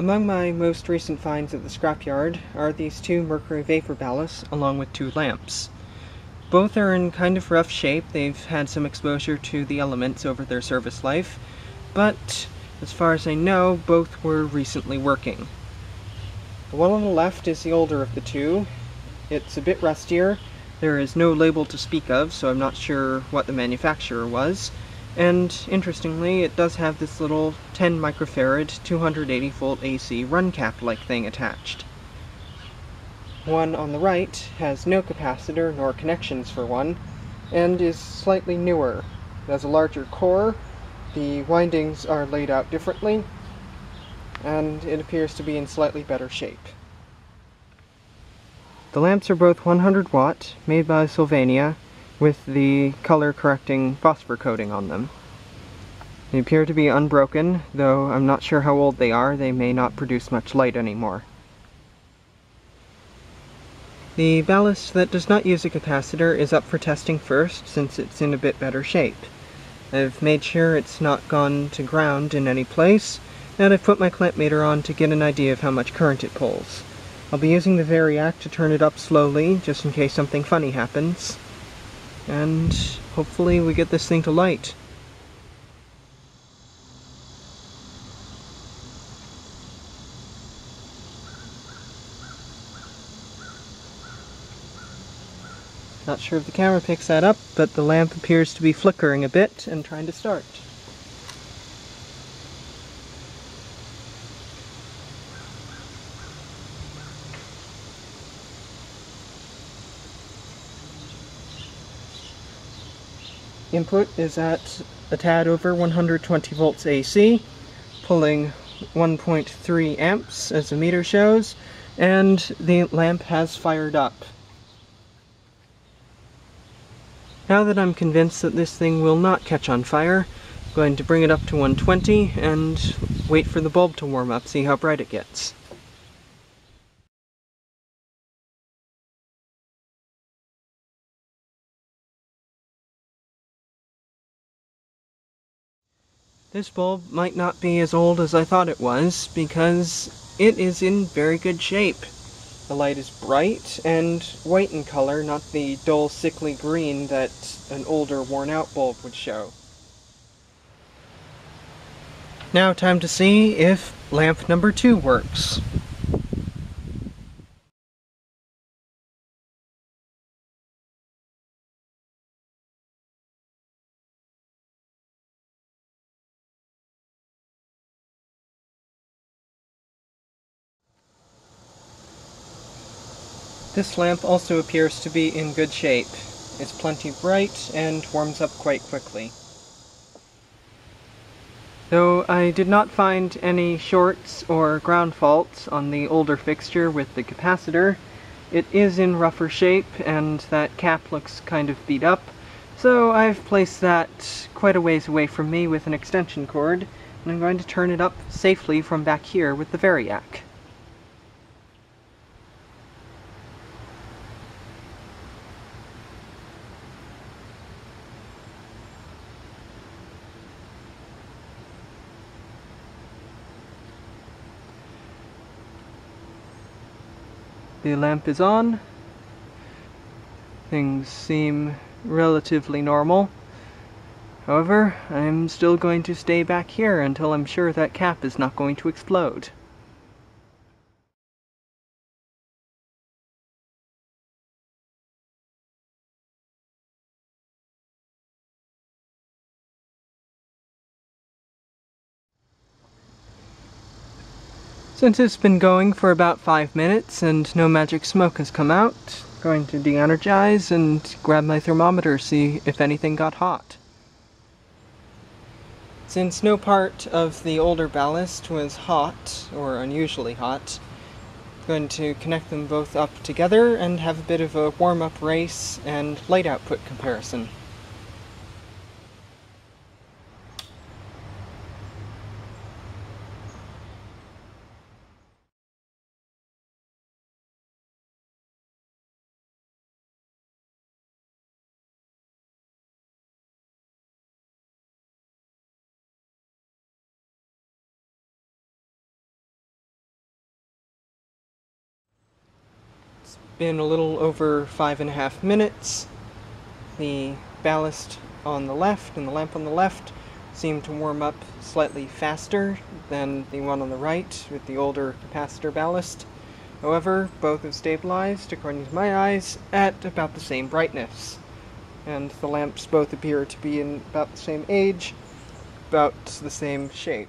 Among my most recent finds at the scrapyard are these two mercury vapor ballasts along with two lamps. Both are in kind of rough shape, they've had some exposure to the elements over their service life, but as far as I know, both were recently working. The one on the left is the older of the two. It's a bit rustier, there is no label to speak of, so I'm not sure what the manufacturer was, and interestingly, it does have this little 10 microfarad 280 volt AC run cap like thing attached. One on the right has no capacitor nor connections for one, and is slightly newer. It has a larger core, the windings are laid out differently, and it appears to be in slightly better shape. The lamps are both 100 watt, made by Sylvania, with the color correcting phosphor coating on them. They appear to be unbroken, though I'm not sure how old they are, they may not produce much light anymore. The ballast that does not use a capacitor is up for testing first, since it's in a bit better shape. I've made sure it's not gone to ground in any place, and I've put my clamp meter on to get an idea of how much current it pulls. I'll be using the Variac to turn it up slowly, just in case something funny happens and hopefully we get this thing to light. Not sure if the camera picks that up, but the lamp appears to be flickering a bit and trying to start. Input is at a tad over 120 volts AC, pulling 1.3 amps as the meter shows, and the lamp has fired up. Now that I'm convinced that this thing will not catch on fire, I'm going to bring it up to 120 and wait for the bulb to warm up, see how bright it gets. This bulb might not be as old as I thought it was, because it is in very good shape. The light is bright and white in color, not the dull sickly green that an older worn out bulb would show. Now time to see if lamp number two works. This lamp also appears to be in good shape. It's plenty bright and warms up quite quickly. Though I did not find any shorts or ground faults on the older fixture with the capacitor, it is in rougher shape and that cap looks kind of beat up, so I've placed that quite a ways away from me with an extension cord, and I'm going to turn it up safely from back here with the Variac. The lamp is on. Things seem relatively normal. However, I'm still going to stay back here until I'm sure that cap is not going to explode. Since it's been going for about five minutes and no magic smoke has come out, I'm going to de-energize and grab my thermometer see if anything got hot. Since no part of the older ballast was hot, or unusually hot, I'm going to connect them both up together and have a bit of a warm-up race and light output comparison. Been a little over five and a half minutes. The ballast on the left and the lamp on the left seem to warm up slightly faster than the one on the right with the older capacitor ballast. However, both have stabilized, according to my eyes, at about the same brightness. And the lamps both appear to be in about the same age, about the same shape.